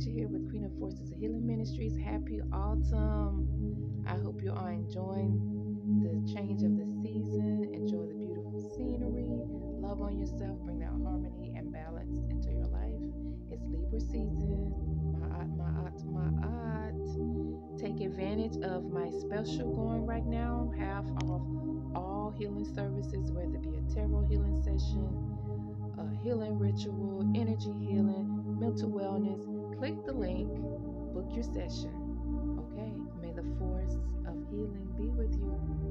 Witcher here with Queen of Forces Healing Ministries. Happy autumn. I hope you are enjoying the change of the season. Enjoy the beautiful scenery. Love on yourself. Bring that harmony and balance into your life. It's Libra season. Aunt, my aunt. Take advantage of my special going right now. Half off all healing services, whether it be healing ritual, energy healing, mental wellness, click the link, book your session. Okay? May the force of healing be with you.